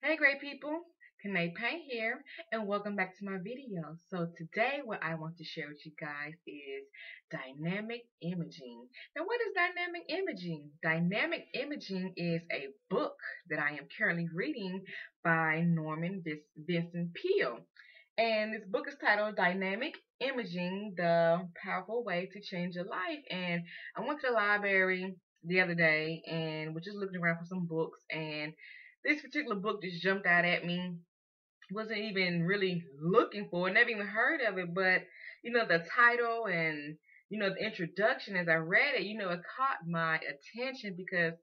Hey great people, Kenee Payne here and welcome back to my video. So today what I want to share with you guys is dynamic imaging. Now what is dynamic imaging? Dynamic imaging is a book that I am currently reading by Norman Vincent Peale. And this book is titled Dynamic Imaging, The Powerful Way to Change Your Life. And I went to the library the other day and was just looking around for some books and this particular book just jumped out at me. Wasn't even really looking for it, never even heard of it, but you know, the title and you know, the introduction as I read it, you know, it caught my attention because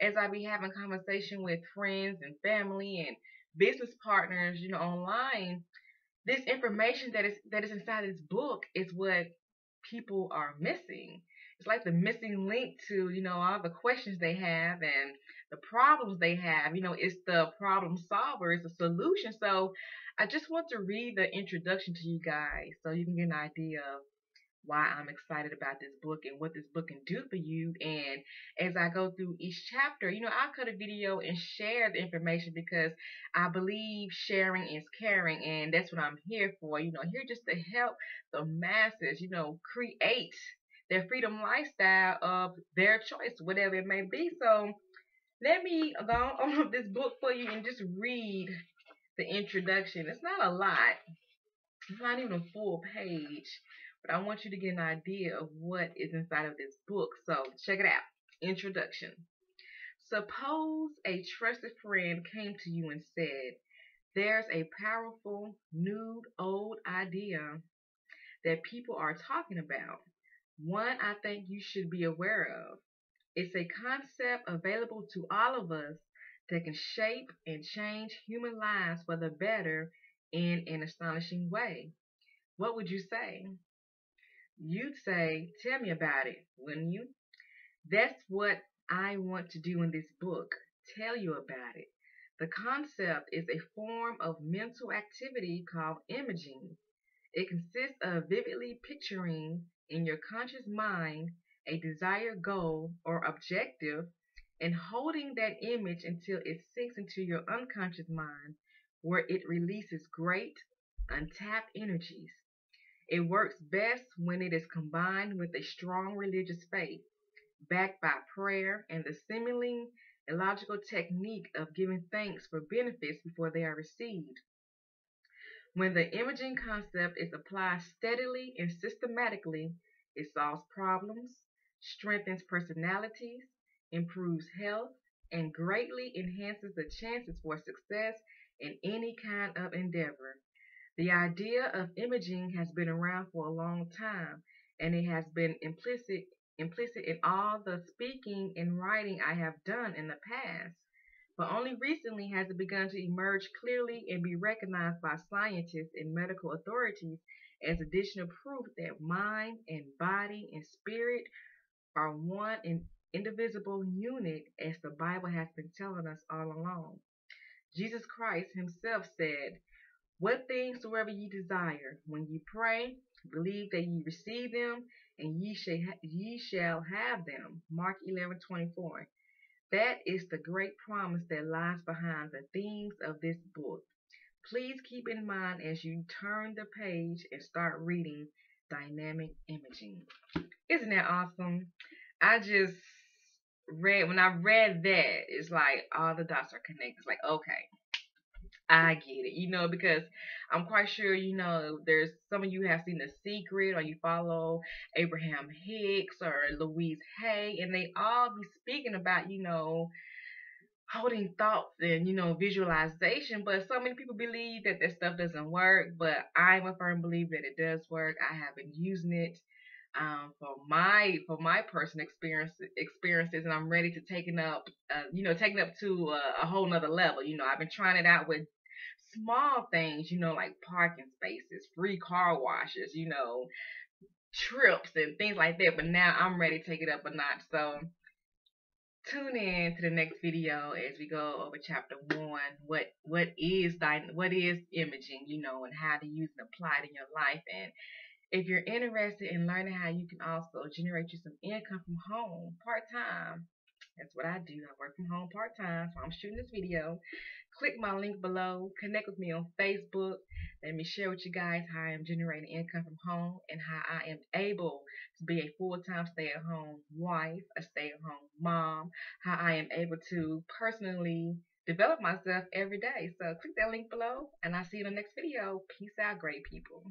as I be having conversation with friends and family and business partners, you know, online, this information that is that is inside this book is what people are missing. It's like the missing link to, you know, all the questions they have and the problems they have. You know, it's the problem solver, it's the solution. So I just want to read the introduction to you guys so you can get an idea of why I'm excited about this book and what this book can do for you. And as I go through each chapter, you know, I'll cut a video and share the information because I believe sharing is caring. And that's what I'm here for. You know, here just to help the masses, you know, create their freedom lifestyle of their choice, whatever it may be. So let me go on this book for you and just read the introduction. It's not a lot. It's not even a full page, but I want you to get an idea of what is inside of this book. So check it out. Introduction. Suppose a trusted friend came to you and said, There's a powerful, new, old idea that people are talking about. One I think you should be aware of. It's a concept available to all of us that can shape and change human lives for the better in an astonishing way. What would you say? You'd say, Tell me about it, wouldn't you? That's what I want to do in this book tell you about it. The concept is a form of mental activity called imaging. It consists of vividly picturing in your conscious mind a desired goal or objective and holding that image until it sinks into your unconscious mind where it releases great untapped energies. It works best when it is combined with a strong religious faith, backed by prayer and the seemingly illogical technique of giving thanks for benefits before they are received. When the imaging concept is applied steadily and systematically, it solves problems, strengthens personalities, improves health, and greatly enhances the chances for success in any kind of endeavor. The idea of imaging has been around for a long time, and it has been implicit implicit in all the speaking and writing I have done in the past. But only recently has it begun to emerge clearly and be recognized by scientists and medical authorities as additional proof that mind and body and spirit are one and indivisible unit as the Bible has been telling us all along. Jesus Christ himself said, What things soever ye desire, when ye pray, believe that ye receive them, and ye shall, ha- ye shall have them. Mark 11 24. That is the great promise that lies behind the themes of this book. Please keep in mind as you turn the page and start reading dynamic imaging. Isn't that awesome? I just read when I read that, it's like all the dots are connected. It's like, okay, I get it, you know, because I'm quite sure, you know, there's some of you have seen The Secret or you follow Abraham Hicks or Louise Hay, and they all be speaking about, you know, holding thoughts and, you know, visualization. But so many people believe that that stuff doesn't work, but I'm a firm believer that it does work. I have been using it um, for my for my personal experience experiences, and I'm ready to take it up, uh, you know, taking up to a, a whole nother level. You know, I've been trying it out with small things, you know, like parking spaces, free car washes, you know, trips and things like that. But now I'm ready to take it up a notch. So tune in to the next video as we go over chapter one. What what is what is imaging, you know, and how to use and apply it in your life and if you're interested in learning how you can also generate you some income from home part time, that's what I do. I work from home part time, so I'm shooting this video. click my link below. Connect with me on Facebook. Let me share with you guys how I am generating income from home and how I am able to be a full-time stay-at-home wife, a stay-at-home mom, how I am able to personally develop myself every day. So click that link below and I'll see you in the next video. Peace out, great people.